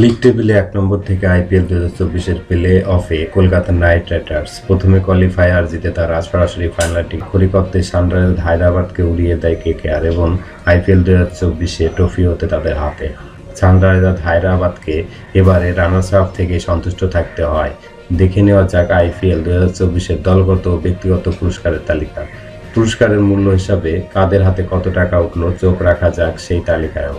League টেবিলে এক নম্বর থেকে আইপিএল দু হাজার চব্বিশের প্লে অফে কলকাতা নাইট রাইডার্স প্রথমে কোয়ালিফায়ার জিতে তারা সরাসরি ফাইনালটি খড়িকত্তে সানরাইজার্স হায়দ্রাবাদকে উড়িয়ে দেয় কেকেআর এবং আইপিএল দু হাজার চব্বিশে ট্রফি হতে তাদের হাতে। সানরাইজার্স হায়দ্রাবাদকে এবারে রানার্স আপ থেকে সন্তুষ্ট থাকতে হয়। দেখে নেওয়া যাক আইপিএল দু হাজার চব্বিশের দলগত ও ব্যক্তিগত পুরস্কারের তালিকা। পুরস্কারের মূল্য হিসাবে কাদের হাতে কত টাকা উঠল চোখ রাখা যাক সেই তালিকায়ও।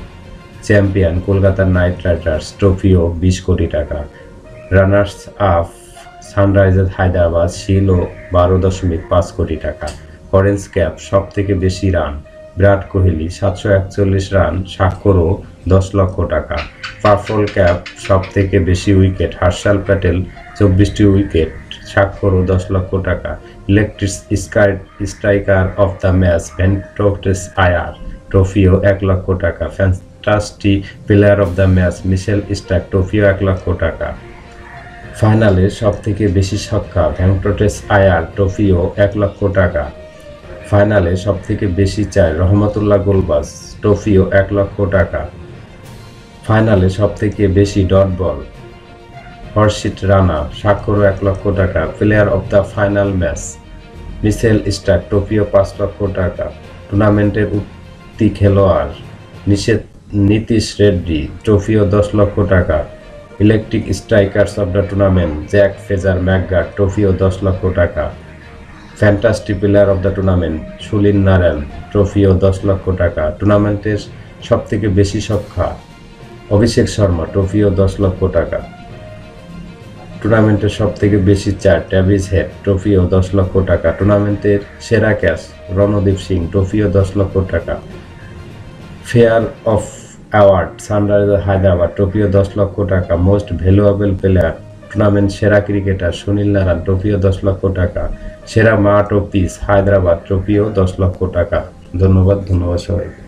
চ্যাম্পিয়ন কলকাতা নাইট রাইডার্স ট্রফিও বিশ কোটি টাকা। রানার্স আপ, সানরাইজার্স হায়দ্রাবাদ ছিল বারো দশমিক পাঁচ কোটি টাকা। অরেঞ্জ ক্যাপ সব থেকে বেশি রান। বিরাট কোহলি, সাতশো একচল্লিশ রান স্বাক্ষরও দশ লক্ষ টাকা। পার্পল ক্যাপ সব থেকে বেশি উইকেট, হার্ষাল প্যাটেল, চব্বিশটি উইকেট স্বাক্ষরও দশ লক্ষ টাকা। Electric sky, striker of the match Venkatesh Iyer. ট্রফিও এক লক্ষ টাকা। Fantastic player of the match Mitchell Starc ট্রফিও এক লক্ষ টাকা। ফাইনালে সব থেকে বেশি ছক্কা ভেঙ্কটেশ আয়ার ট্রফিও এক লক্ষ টাকা। ফাইনালে সব থেকে বেশি চায় রহমতুল্লাহ গোলবাস ট্রফিও এক লক্ষ টাকা। ফাইনালে সব থেকে বেশি ডট বল হর্ষিত রানা স্বাক্ষরও এক লক্ষ টাকা। Player of the final match Mitchell Starc ট্রফিও পাঁচ লক্ষ টাকা। টুর্নামেন্টের উঠতি খেলোয়াড় নিষেধ নীতিশ রেড্ডি, ট্রফিও দশ লক্ষ টাকা, electric strikers of the tournament, Jake Fraser McGurk ট্রফিও দশ লক্ষ টাকা, fantastic player of the tournament সুলিন Narayan, ট্রফিও দশ লক্ষ টাকা, টুর্নামেন্টের সব থেকে বেশি সংখ্যা অভিষেক শর্মা, ট্রফিও দশ লক্ষ টাকা। টুর্নামেন্টের সব থেকে বেশি চার ট্যাবিজ হেড, ট্রফিও দশ লক্ষ টাকা, টুর্নামেন্টের সেরা ক্যাশ রণদীপ সিং, ট্রফিও দশ লক্ষ টাকা। Fair of award Sunrisers Hyderabad টোপিও দশ লক্ষ টাকা, মোস্ট ভ্যালুয়েবল প্লেয়ার, টুর্নামেন্ট সেরা ক্রিকেটার সুনীল নারায়ণ টোপিও দশ লক্ষ টাকা, সেরা মাঠ ও পিস হায়দ্রাবাদ টোপিও দশ লক্ষ টাকা। ধন্যবাদ ধন্যবাদ সবাইকে।